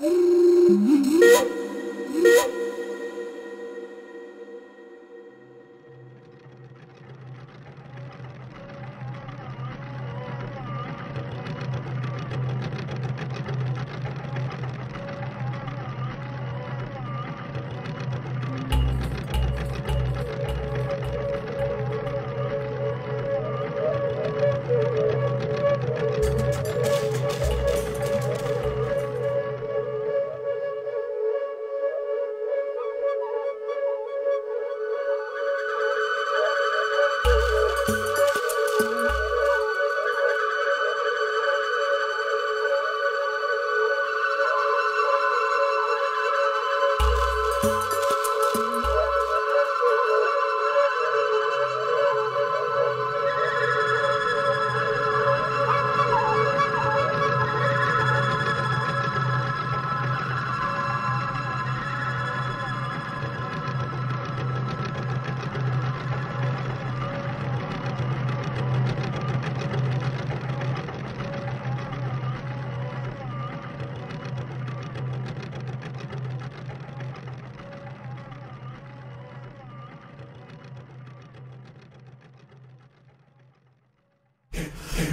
Mm-hmm.